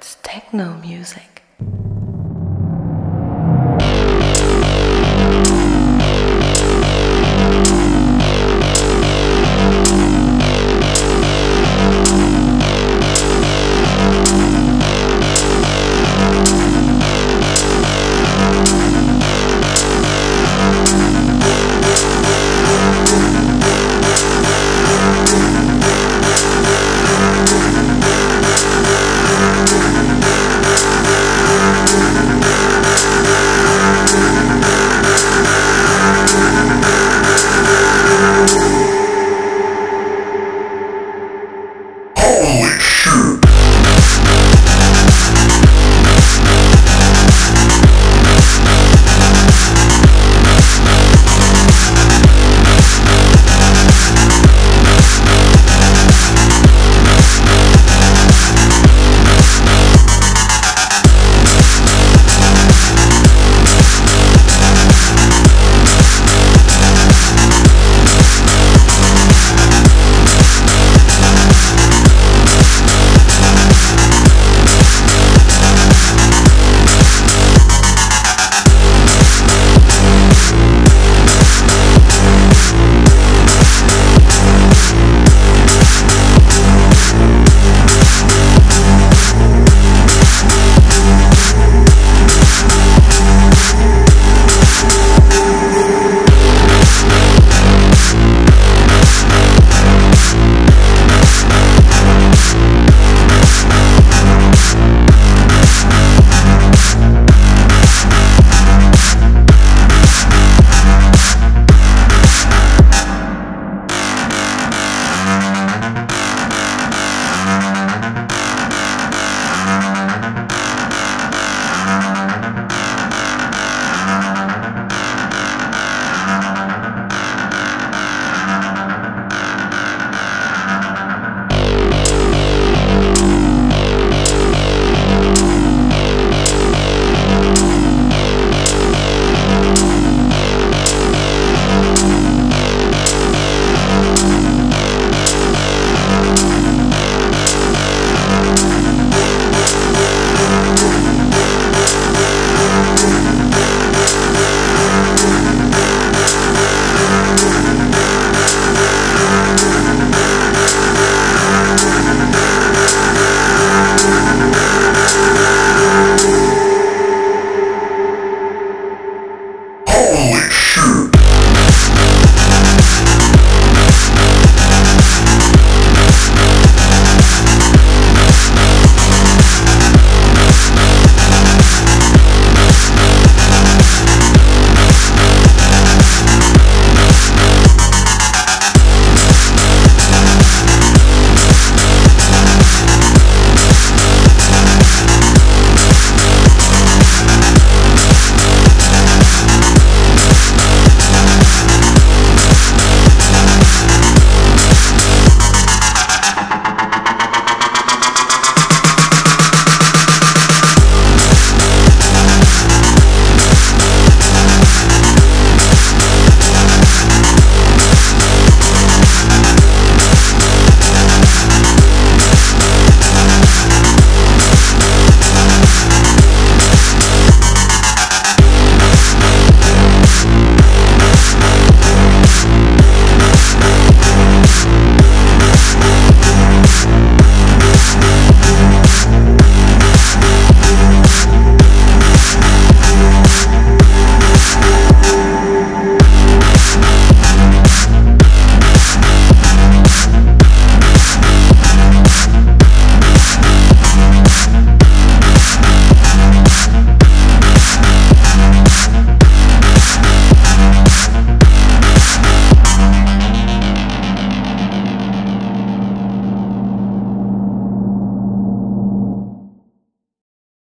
it's techno music.